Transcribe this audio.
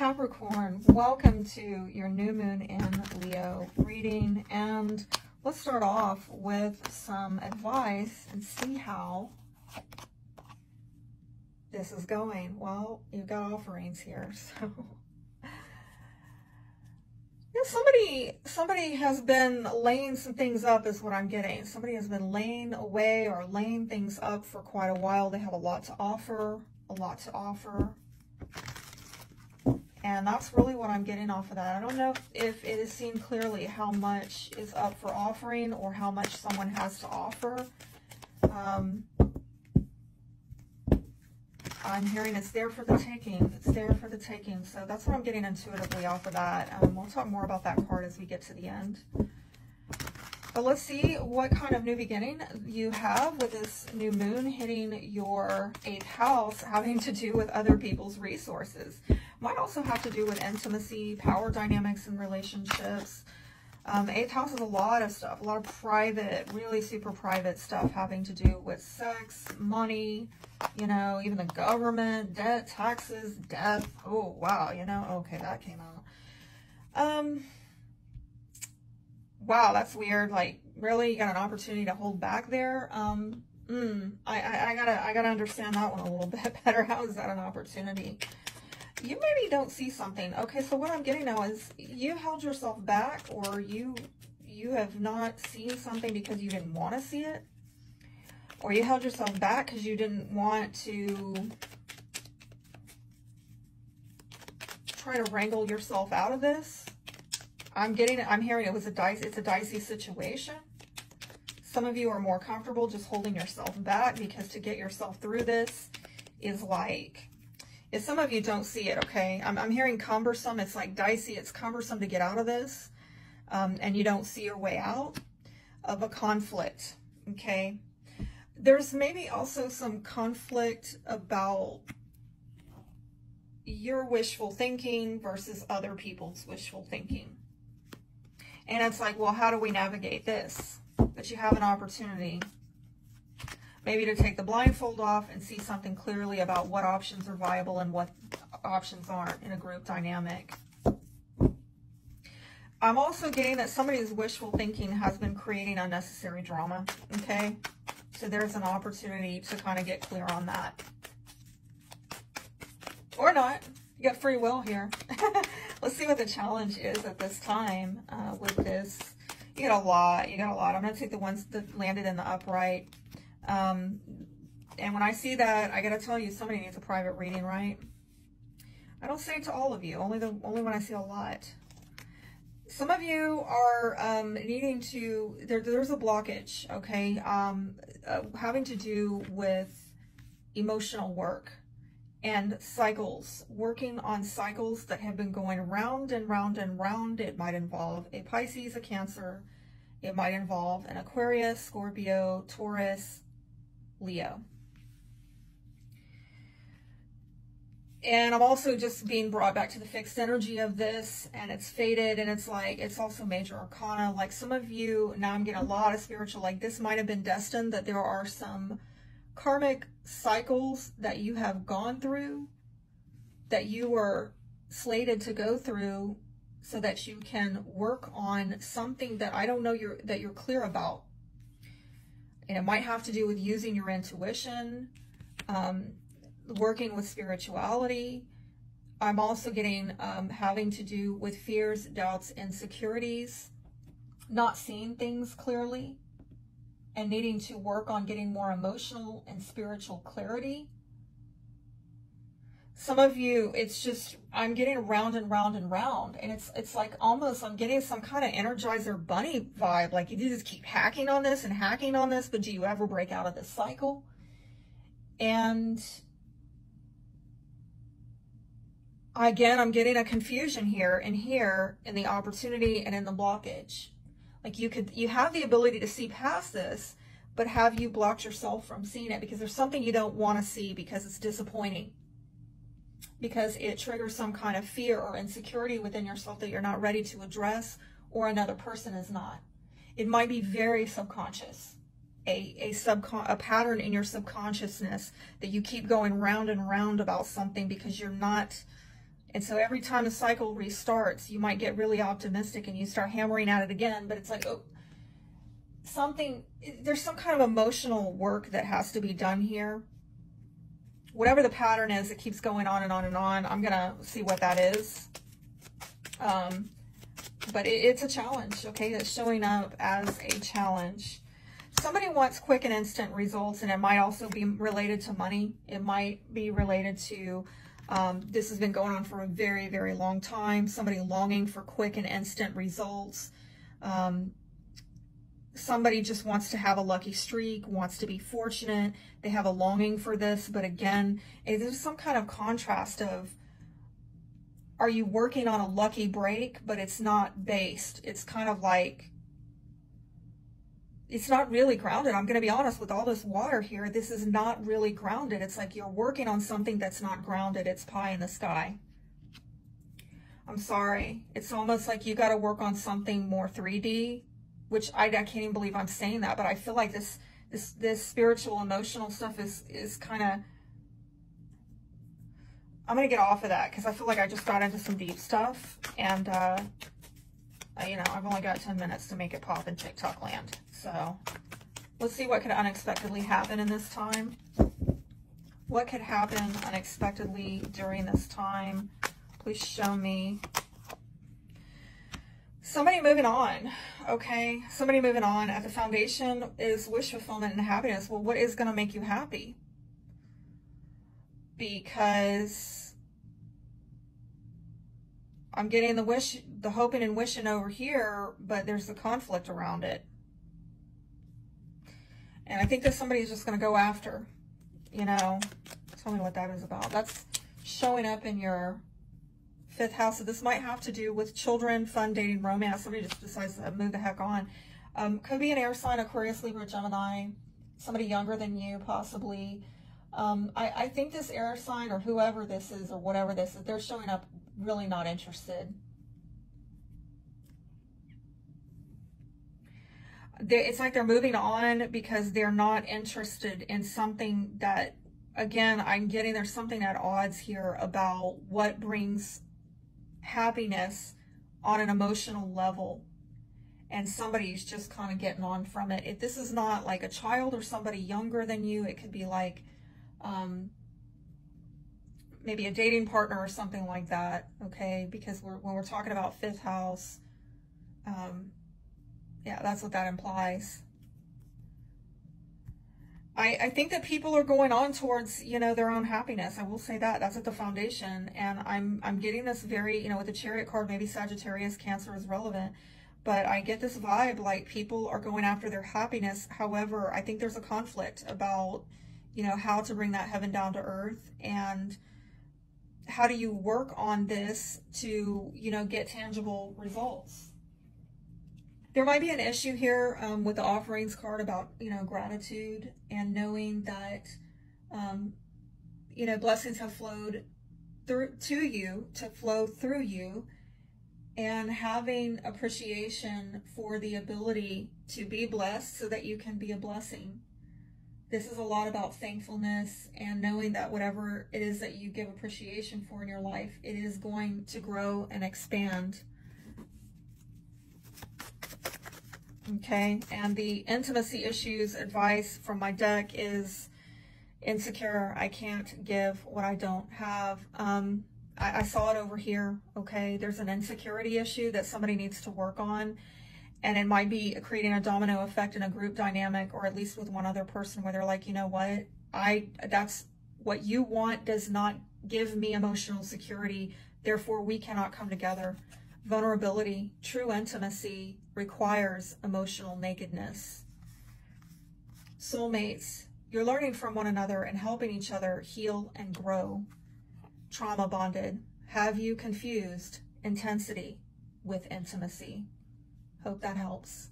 Capricorn, welcome to your new moon in Leo reading. And let's start off with some advice and see how this is going. Well, you've got offerings here, so yeah, somebody somebody has been laying some things up is what I'm getting. Somebody has been laying away or laying things up for quite a while. They have a lot to offer, a lot to offer. And that's really what I'm getting off of that. I don't know if, it is seen clearly how much is up for offering or how much someone has to offer. Um, I'm hearing it's there for the taking. It's there for the taking. So that's what I'm getting intuitively off of that. Um, we'll talk more about that card as we get to the end. But let's see what kind of new beginning you have with this new moon hitting your eighth house, having to do with other people's resources. Might also have to do with intimacy, power dynamics in relationships. Um, eighth house is a lot of stuff, a lot of private, really super private stuff having to do with sex, money, you know, even the government, debt, taxes, death. Oh, wow, you know, okay, that came out. Um, wow, that's weird. Like, really, you got an opportunity to hold back there. Um, mm, I, I, I gotta, I gotta understand that one a little bit better. How is that an opportunity? You maybe don't see something. Okay, so what I'm getting now is you held yourself back, or you, you have not seen something because you didn't want to see it, or you held yourself back because you didn't want to try to wrangle yourself out of this. I'm getting, I'm hearing it was a dicey, it's a dicey situation. Some of you are more comfortable just holding yourself back because to get yourself through this is like, if some of you don't see it, okay, I'm, I'm hearing cumbersome. It's like dicey. It's cumbersome to get out of this. Um, and you don't see your way out of a conflict, okay? There's maybe also some conflict about your wishful thinking versus other people's wishful thinking. And it's like, well, how do we navigate this? But you have an opportunity maybe to take the blindfold off and see something clearly about what options are viable and what options aren't in a group dynamic. I'm also getting that somebody's wishful thinking has been creating unnecessary drama, okay? So there's an opportunity to kind of get clear on that. Or not. You got free will here. Let's see what the challenge is at this time uh, with this. You got a lot. You got a lot. I'm going to take the ones that landed in the upright. Um, and when I see that, I got to tell you, somebody needs a private reading, right? I don't say it to all of you, only the only when I see a lot. Some of you are um, needing to, there, there's a blockage, okay, um, uh, having to do with emotional work and cycles, working on cycles that have been going round and round and round. It might involve a Pisces, a Cancer. It might involve an Aquarius, Scorpio, Taurus, Leo. And I'm also just being brought back to the fixed energy of this and it's faded and it's like, it's also major arcana. Like some of you, now I'm getting a lot of spiritual, like this might have been destined that there are some karmic cycles that you have gone through that you were slated to go through so that you can work on something that I don't know you're, that you're clear about. And it might have to do with using your intuition, um, working with spirituality. I'm also getting um, having to do with fears, doubts, insecurities, not seeing things clearly, and needing to work on getting more emotional and spiritual clarity. Some of you, it's just, I'm getting round and round and round. And it's it's like almost, I'm getting some kind of Energizer Bunny vibe. Like you just keep hacking on this and hacking on this, but do you ever break out of this cycle? And again, I'm getting a confusion here and here in the opportunity and in the blockage. Like you could, you have the ability to see past this, but have you blocked yourself from seeing it because there's something you don't want to see because it's disappointing. Because it triggers some kind of fear or insecurity within yourself that you're not ready to address or another person is not. It might be very subconscious. A, a subcon a pattern in your subconsciousness that you keep going round and round about something because you're not And so every time the cycle restarts, you might get really optimistic and you start hammering at it again, but it's like, oh, something, there's some kind of emotional work that has to be done here. Whatever the pattern is, it keeps going on and on and on. I'm going to see what that is. Um, but it, it's a challenge, okay? It's showing up as a challenge. Somebody wants quick and instant results, and it might also be related to money. It might be related to um, this has been going on for a very, very long time. Somebody longing for quick and instant results. Um, somebody just wants to have a lucky streak, wants to be fortunate. They have a longing for this, but again, there's some kind of contrast of are you working on a lucky break, but it's not based. It's kind of like, it's not really grounded. I'm going to be honest with all this water here. This is not really grounded. It's like you're working on something that's not grounded. It's pie in the sky. I'm sorry. It's almost like you got to work on something more 3D, which I, I can't even believe I'm saying that, but I feel like this, this, this spiritual, emotional stuff is, is kind of, I'm to get off of that because I feel like I just got into some deep stuff. And, uh, you know, I've only got 10 minutes to make it pop in TikTok land. So let's see what could unexpectedly happen in this time. What could happen unexpectedly during this time? Please show me. Somebody moving on, okay? Somebody moving on. At the foundation is wish fulfillment and happiness. Well, what is going to make you happy? Because I'm getting the wish, the hoping and wishing over here, but there's the conflict around it. And I think that somebody's just going to go after, you know, tell me what that is about. That's showing up in your fifth house. So this might have to do with children, fun, dating, romance. Somebody just decides to move the heck on. Um, could be an air sign, Aquarius, Libra, Gemini, somebody younger than you, possibly. Um, I, I think this air sign or whoever this is or whatever this is, they're showing up really not interested. They, it's like they're moving on because they're not interested in something that, again, I'm getting there's something at odds here about what brings happiness on an emotional level and somebody's just kind of getting on from it. If this is not like a child or somebody younger than you, it could be like um, maybe a dating partner or something like that, okay? Because we're, when we're talking about fifth house, um, yeah, that's what that implies. I, I think that people are going on towards, you know, their own happiness. I will say that. That's at the foundation. And I'm, I'm getting this very, you know, with the chariot card, maybe Sagittarius, Cancer is relevant. But I get this vibe like people are going after their happiness. However, I think there's a conflict about, you know, how to bring that heaven down to earth. And how do you work on this to, you know, get tangible results? There might be an issue here um, with the offerings card about, you know, gratitude and knowing that, um, you know, blessings have flowed through to you to flow through you and having appreciation for the ability to be blessed so that you can be a blessing. This is a lot about thankfulness and knowing that whatever it is that you give appreciation for in your life, it is going to grow and expand. Okay, and the intimacy issues advice from my deck is insecure. I can't give what I don't have. Um, I, I saw it over here. Okay, there's an insecurity issue that somebody needs to work on and it might be creating a domino effect in a group dynamic or at least with one other person where they're like you know what i that's what you want does not give me emotional security therefore we cannot come together Vulnerability, true intimacy requires emotional nakedness. Soulmates, you're learning from one another and helping each other heal and grow. Trauma bonded, have you confused intensity with intimacy? Hope that helps.